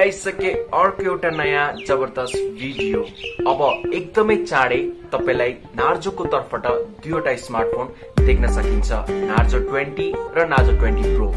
आइसके अर्को एउटा नयाँ जबरदस्त भिडियो। अब एकदमै चाँडै तपाईँलाई नार्जोको तर्फबाट दुईवटा स्मार्टफोन देख्न सकिन्छ नार्जो ट्वेन्टी र नार्जो ट्वेन्टी प्रो।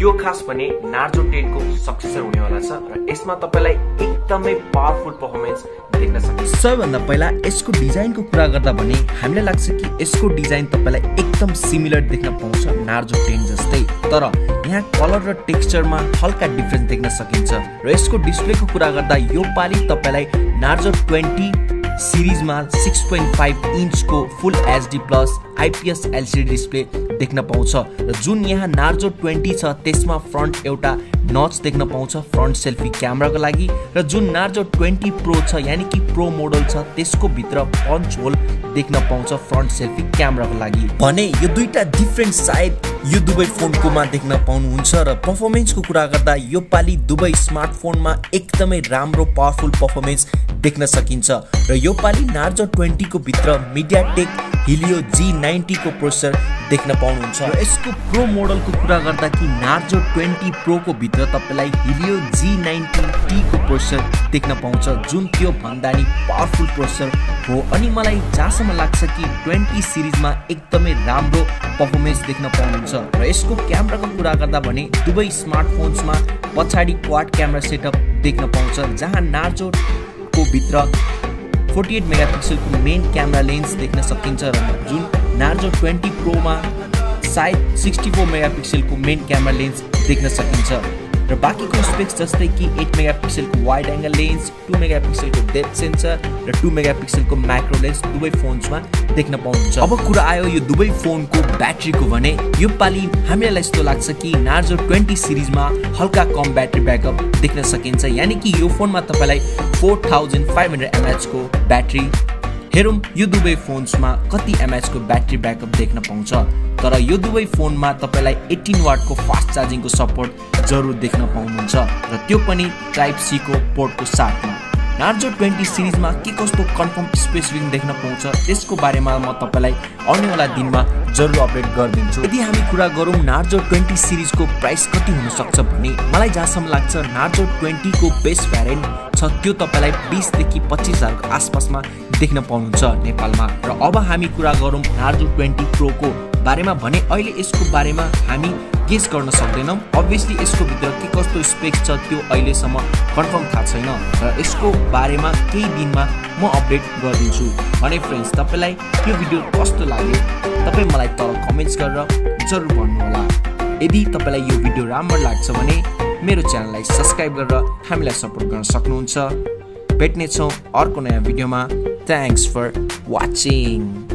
यो खास भने नार्जो टेनको सक्सेसर हुनेवाला छ र यसमा तपाईँलाई एकदमै पावरफुल पर्फर्मेन्स देख्न सकिन्छ। सबैभन्दा पहिला यसको डिजाइनको कुरा गर्दा भने हामीलाई लाग्छ कि यसको डिजाइन तपाईँलाई एकदम सिमिलर देख्न पाउँछ नार्जो टेन जस्तै। तर यहाँ कलर र टेक्सचरमा हल्का डिफ्रेन्स देख्न सकिन्छ। र यसको डिस्प्लेको कुरा गर्दा यो पालि तपाईँलाई नार्जो ट्वेन्टी सिरिजमा six point five इन्चको full HD plus IPS LCD display देख्न पाउँछ र जुन यहाँ नार्जो ट्वेन्टी छ त्यसमा फ्रन्ट एउटा नच देख्न पाउँछ फ्रन्ट सेल्फी क्यामेराको लागि र जुन नार्जो ट्वेन्टी प्रो छ यानि कि प्रो मोडल छ त्यसको भित्र पन्च होल देख्न पाउँछ फ्रन्ट सेल्फी क्यामेराको लागि। भने यो दुईटा डिफ्रेन्ट साइड यो दुवै फोनकोमा देख्न पाउनुहुन्छ र पर्फर्मेन्सको कुरा गर्दा यो पालि दुवै स्मार्टफोनमा एकदमै राम्रो पावरफुल पर्फर्मेन्स देख्न सकिन्छ र यो पालि नार्जो ट्वेन्टीको भित्र मिडिया टेक हिलियो जी नाइन्टीको प्रोसेसर देख्न पाउनुहुन्छ। र यसको प्रो मोडलको कुरा गर्दा कि नार्जो ट्वेन्टी प्रोको भित्र तपाईँलाई हिलियो जी नाइन्टी टीको प्रोसेसर देख्न पाउँछ जुन त्यो भन्दा नि पावरफुल प्रोसेसर हो। अनि मलाई जहाँसम्म लाग्छ कि ट्वेन्टी सिरिजमा एकदमै राम्रो पर्फर्मेन्स देख्न पाउनुहुन्छ। र यसको क्यामेराको कुरा गर्दा भने दुवै स्मार्टफोन्समा पछाडि क्वाड क्यामेरा सेटअप देख्न पाउँछ जहाँ नार्जोको भित्र फोर्टी एट मेगापिक्सलको मेन क्यामेरा लेन्स देख्न सकिन्छ र जुन नार्जो ट्वेन्टी प्रोमा सायद सिक्सटी फोर मेगापिक्सलको मेन क्यामेरा लेन्स देख्न सकिन्छ। र बाँकीको स्पेक्स जस्तै कि एट मेगापिक्सलको वाइड एङ्गल लेन्स टु मेगापिक्सलको डेप्थ सेन्सर र टु मेगापिक्सलको माइक्रो लेन्स दुवै फोन्समा देख्न पाउनुहुन्छ अब कुरा आयो यो दुवै फोनको ब्याट्रीको भने यो पालि हामीलाई यस्तो लाग्छ कि नार्जो ट्वेन्टी सिरिजमा हल्का कम ब्याट्री ब्याकअप देख्न सकिन्छ। यानि कि यो फोनमा तपाईँलाई फोर थाउजन्ड फाइभ हन्ड्रेड एमएचको ब्याट्री हेरौँ यो दुवै फोन्समा कति एमएचको ब्याट्री ब्याकअप देख्न पाउँछ तर यो दुवै फोनमा तपाईँलाई एट्टिन वाटको फास्ट चार्जिङको सपोर्ट जरुर देख्न पाउनुहुन्छ र त्यो पनि टाइप सीको पोर्टको साथमा। नार्जो ट्वेन्टी सिरिजमा के कस्तो कन्फर्म स्पेसिफिक देख्न पाउँछ त्यसको बारेमा म तपाईँलाई आउनेवाला दिनमा जरुर अपडेट गरिदिन्छु। यदि हामी कुरा गरौँ नार्जो ट्वेन्टी सिरिजको प्राइस कति हुनसक्छ भने मलाई जहाँसम्म लाग्छ नार्जो ट्वेन्टीको बेस्ट भ्यारेन्ट छ त्यो तपाईँलाई बिसदेखि पच्चिस हजारको आसपासमा देख्न पाउनुहुन्छ नेपालमा। र अब हामी कुरा गरौँ नार्जो ट्वेन्टी प्रोको बारेमा। भने अहिले यसको बारेमा हामी गेस गर्न सक्दैनौँ। अभियसली यसको भित्र के कस्तो स्पेक्स छ त्यो अहिलेसम्म कन्फर्म थाहा छैन। र यसको बारेमा केही दिनमा म अपडेट गरिदिन्छु। भने फ्रेन्ड्स तपाईँलाई यो भिडियो कस्तो लाग्यो? तपाईँ मलाई तल कमेन्ट्स गरेर जरुर भन्नुहोला। यदि तपाईँलाई यो भिडियो राम्रो लाग्छ भने मेरो च्यानललाई सब्सक्राइब गरेर हामीलाई सपोर्ट गर्न सक्नुहुन्छ। भेट्नेछौँ अर्को नयाँ भिडियोमा। Thanks for watching